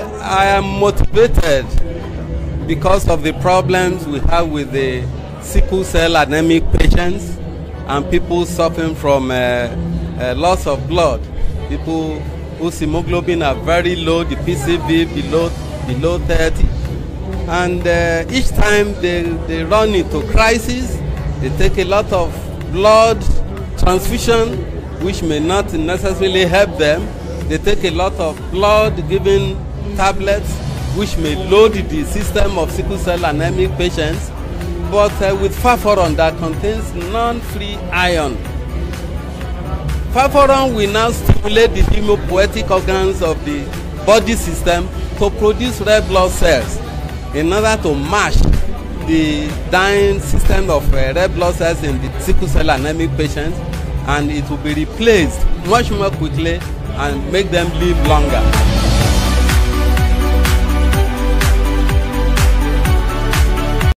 I am motivated because of the problems we have with the sickle cell anemic patients and people suffering from uh, uh, loss of blood. People whose hemoglobin are very low, the PCV below below 30. And uh, each time they, they run into crisis, they take a lot of blood transfusion, which may not necessarily help them. They take a lot of blood giving tablets, which may load the system of sickle cell anemic patients. But uh, with Faforon that contains non-free iron, Faforon will now stimulate the hemopoietic organs of the body system to produce red blood cells in order to match the dying system of uh, red blood cells in the sickle cell anemic patients and it will be replaced much more quickly and make them live longer.